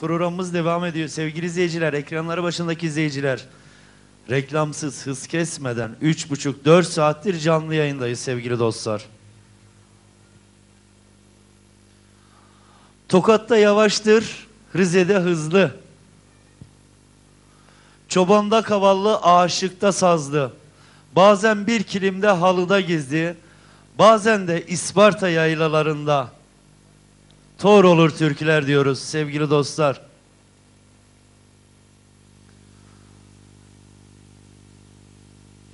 Programımız devam ediyor. Sevgili izleyiciler, ekranları başındaki izleyiciler. Reklamsız, hız kesmeden 3,5-4 saattir canlı yayındayız sevgili dostlar. Tokat'ta yavaştır, Rize'de hızlı. Çobanda kavallı, aşıkta sazlı. Bazen bir kilimde halıda gizli. Bazen de İsparta yaylalarında. Tor olur türküler diyoruz sevgili dostlar.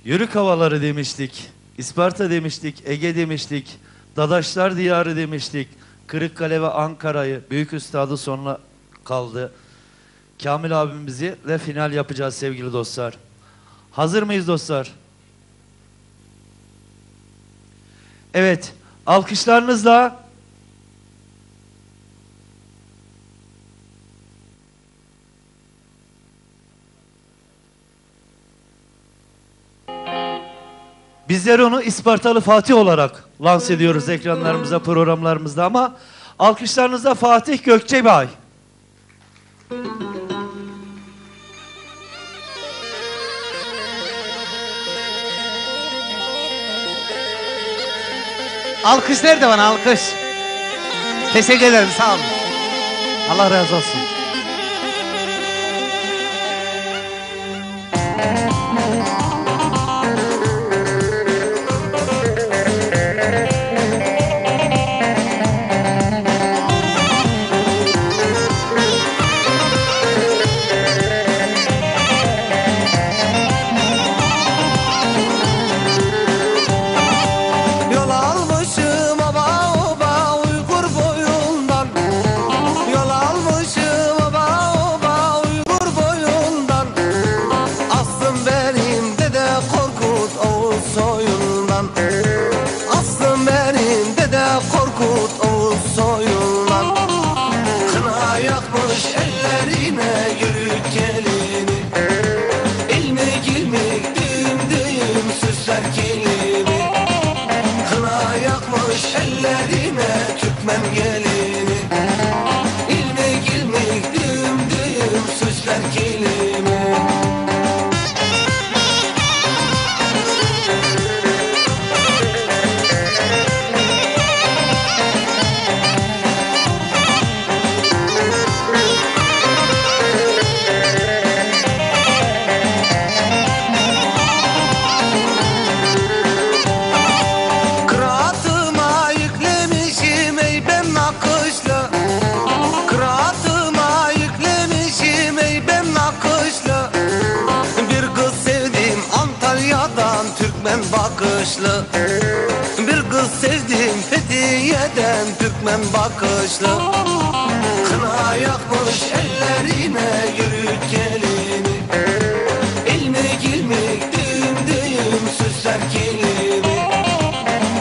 Yörük havaları demiştik. İsparta demiştik, Ege demiştik. Dadaşlar diyarı demiştik. Kırıkkale ve Ankara'yı büyük üstadı sonuna kaldı. Kamil abimizi ve final yapacağız sevgili dostlar. Hazır mıyız dostlar? Evet, alkışlarınızla Bizler onu İspartalı Fatih olarak lanse ediyoruz ekranlarımıza, programlarımızda ama alkışlarınızla Fatih Gökçebay. Alkış nerede bana alkış? Teşekkür ederim sağ olun. Allah razı olsun. on. Bakışlı. Bir kız sevdim Fethiye'den Türkmen bakışlı. Kına yakmış ellerine yürüt gelini. İlmik ilmik düğüm düğüm süsler kilimi.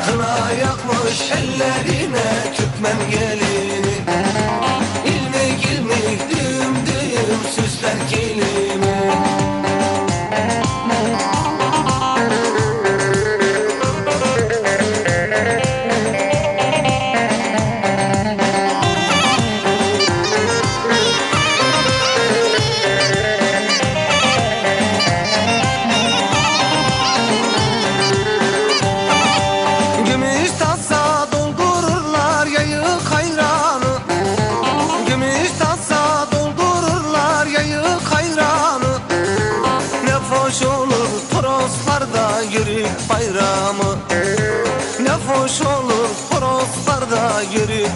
Kına yakmış ellerine toroslarda yürük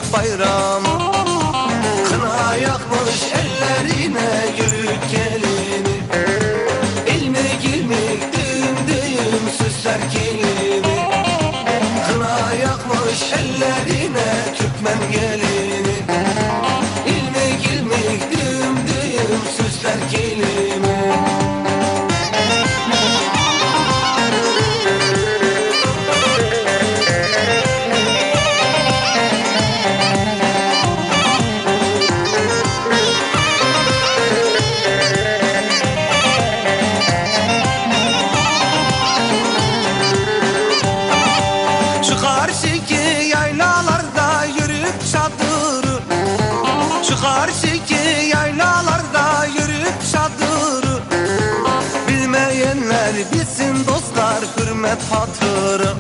hürmet hatırı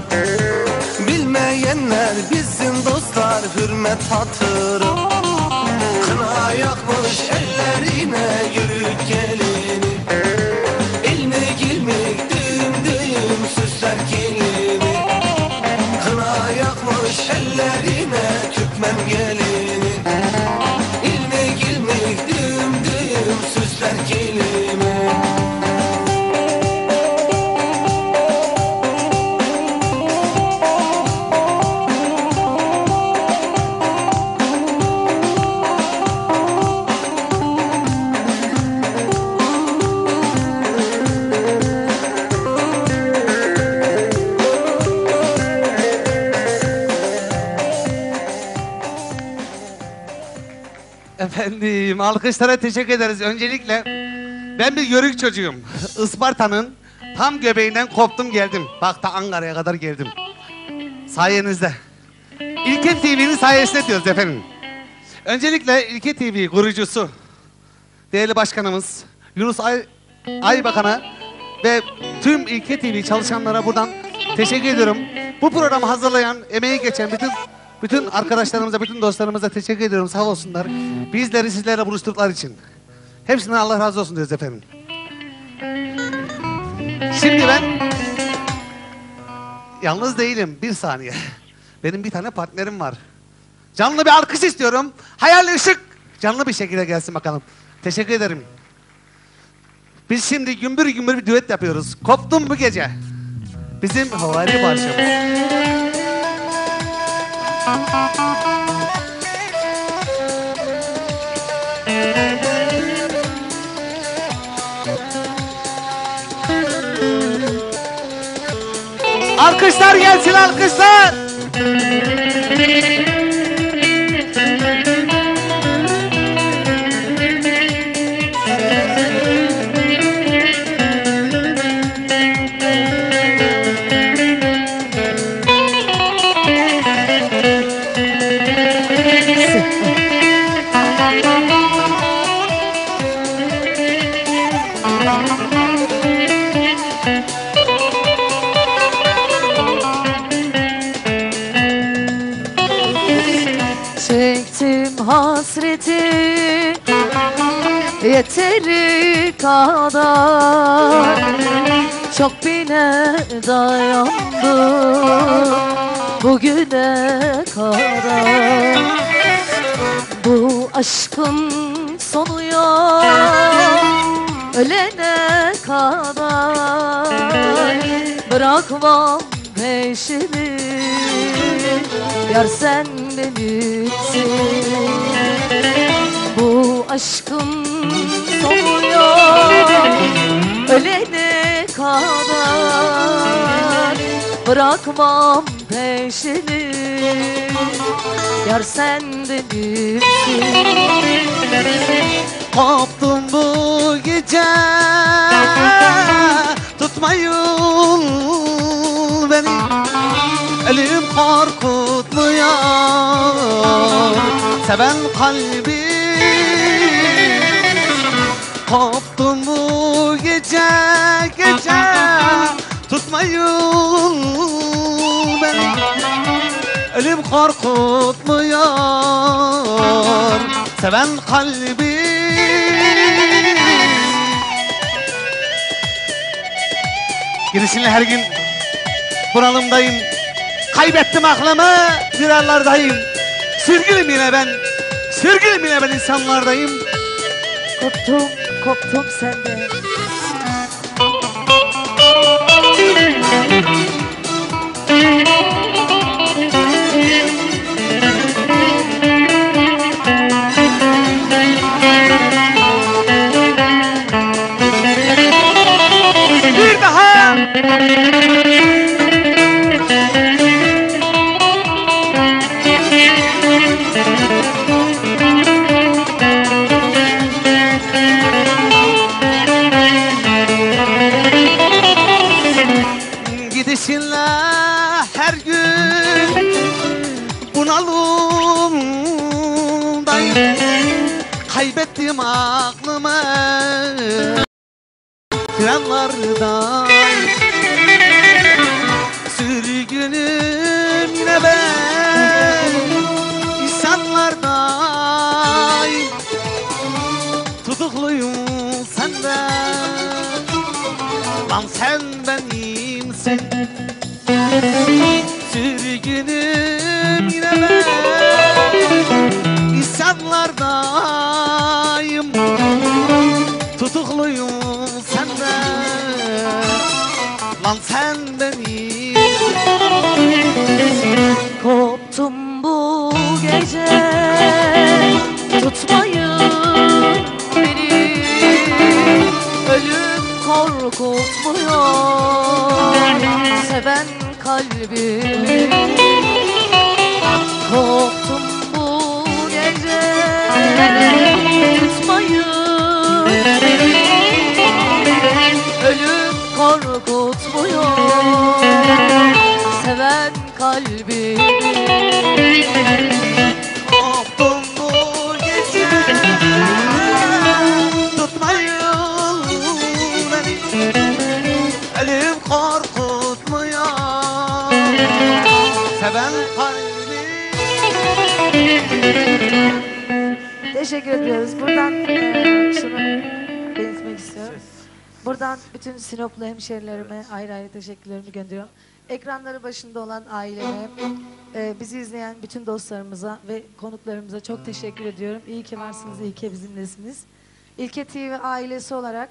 Bilmeyenler bilsin dostlar hürmet hatırı Efendim alkışlara teşekkür ederiz. Öncelikle ben bir yörük çocuğum. Isparta'nın tam göbeğinden koptum geldim. Bak ta Ankara'ya kadar geldim. Sayenizde. İlke TV'nin sayesinde diyoruz efendim. Öncelikle İlke TV kurucusu, değerli başkanımız Yunus Ay, Aybakan'a ve tüm İlke TV çalışanlara buradan teşekkür ediyorum. Bu programı hazırlayan, emeği geçen bütün bütün arkadaşlarımıza, bütün dostlarımıza teşekkür ediyorum. Sağ olsunlar. Bizleri sizlerle buluşturdukları için. Hepsinden Allah razı olsun diyoruz efendim. Şimdi ben yalnız değilim. Bir saniye. Benim bir tane partnerim var. Canlı bir alkış istiyorum. Hayal ışık. Canlı bir şekilde gelsin bakalım. Teşekkür ederim. Biz şimdi gümbür gümbür bir düet yapıyoruz. Koptum bu gece. Bizim havari parçamız. Alkışlar gelsin alkışlar. Hasreti Yeteri kadar. Çok bine dayandım Bugüne kadar. Bu aşkın sonu yok Ölene kadar. Bırakmam peşini Yar sen benimsin Bu aşkın sonu yok Ölene kadar Bırakmam peşini. Yar sen benimsin Koptum bu gece Seven kalbi. Koptum bu gece gece. Tutmayın beni Elim korkutmuyor. Seven kalbi. Girişimle her gün bunalımdayım. Kaybettim aklımı Firarlardayım Sürgünüm yine ben Sürgünüm yine ben insanlardayım. Koptum, koptum senden ettim aklımı Planlardan Sürgünüm yine ben. İnsanlardayım Tutukluyum senden. Lan sen benimsin Sürgünüm yine ben korkutmuyor Seven beni. Ölüm korkutmuyor Seven kalbimi Teşekkür ediyoruz. Buradan eee, şunu belirtmek istiyorum. Buradan bütün Sinoplu hemşerilerime ayrı ayrı teşekkürlerimi gönderiyorum. Ekranları başında olan aileme, eee, bizi izleyen bütün dostlarımıza ve konuklarımıza çok teşekkür ediyorum. İyi ki varsınız, iyi ki bizimlesiniz. İlke TV ailesi olarak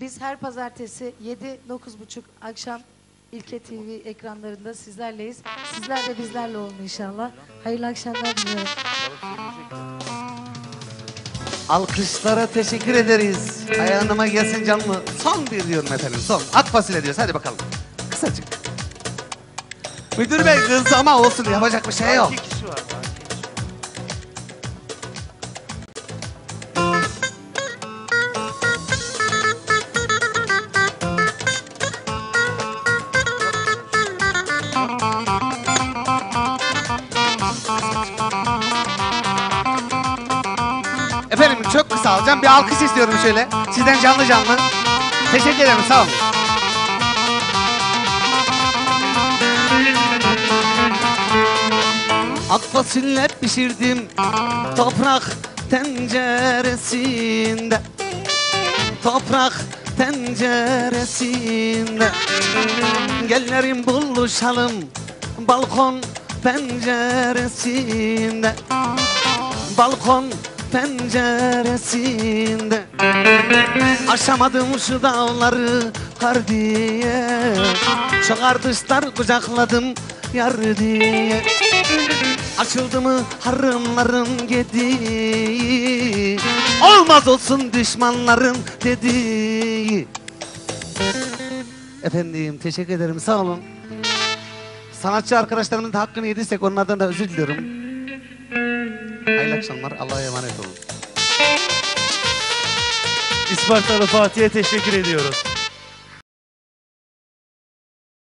biz her pazartesi 7-9.30 akşam İlke TV ekranlarında sizlerleyiz. Sizler de bizlerle olun inşallah. Hayırlı akşamlar diliyorum. Alkışlara teşekkür ederiz. Ayağınıma gelsin canlı. Son bir diyorum efendim. Son. Ak fasulye diyoruz. Hadi bakalım. Kısacık. Müdür bey kız ama olsun. Yapacak bir şey yok. İki kişi var. Alacağım. Bir alkış istiyorum şöyle. Sizden canlı canlı. Teşekkür ederim. Sağ olun. Ak pişirdim toprak tenceresinde Toprak tenceresinde Gellerim buluşalım balkon penceresinde Balkon Aşamadım şu dağları kar diye Çok ardışlar kucakladım yar diye Açıldı mı harımların gediği Olmaz olsun düşmanların dediği Efendim teşekkür ederim sağ olun. Sanatçı arkadaşlarımın da hakkını yediysek onlardan da özür diliyorum Hayırlı akşamlar Allah'a emanet olun İspartalı Fatih'e teşekkür ediyoruz.